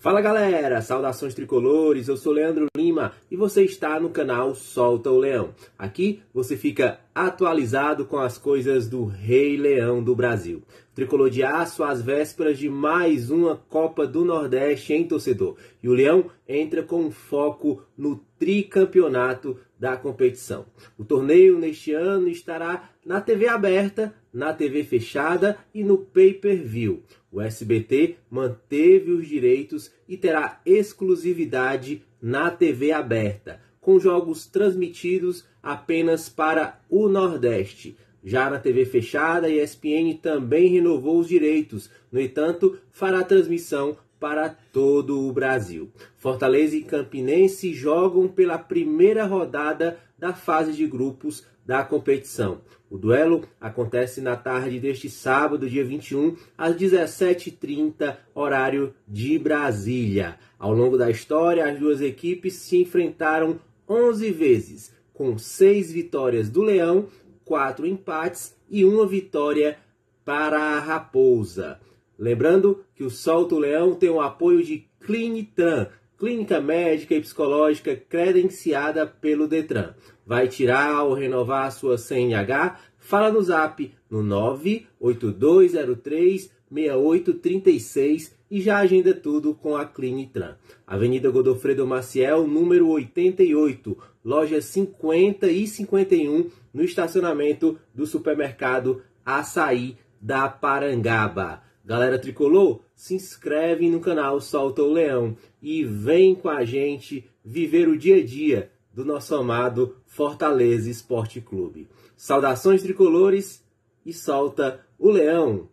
Fala galera, saudações tricolores, eu sou Leandro Lima e você está no canal Solta o Leão. Aqui você fica atualizado com as coisas do Rei Leão do Brasil. Tricolor de Aço às vésperas de mais uma Copa do Nordeste em torcedor. E o Leão entra com foco no tricampeonato da competição. O torneio neste ano estará na TV aberta, na TV fechada e no pay-per-view. O SBT manteve os direitos e terá exclusividade na TV aberta, com jogos transmitidos apenas para o Nordeste. Já na TV fechada, a ESPN também renovou os direitos, no entanto, fará transmissão para todo o Brasil. Fortaleza e Campinense jogam pela primeira rodada da fase de grupos da competição. O duelo acontece na tarde deste sábado, dia 21, às 17h30, horário de Brasília. Ao longo da história, as duas equipes se enfrentaram 11 vezes, com seis vitórias do Leão, quatro empates e uma vitória para a Raposa. Lembrando que o Solto Leão tem o apoio de Clinitran, clínica médica e psicológica credenciada pelo Detran. Vai tirar ou renovar a sua CNH? Fala no zap no 98203 6836 e já agenda tudo com a Clinitran. Avenida Godofredo Maciel, número 88, lojas 50 e 51, no estacionamento do supermercado Açaí da Parangaba. Galera tricolor, se inscreve no canal Solta o Leão e vem com a gente viver o dia a dia do nosso amado Fortaleza Esporte Clube. Saudações tricolores e solta o leão!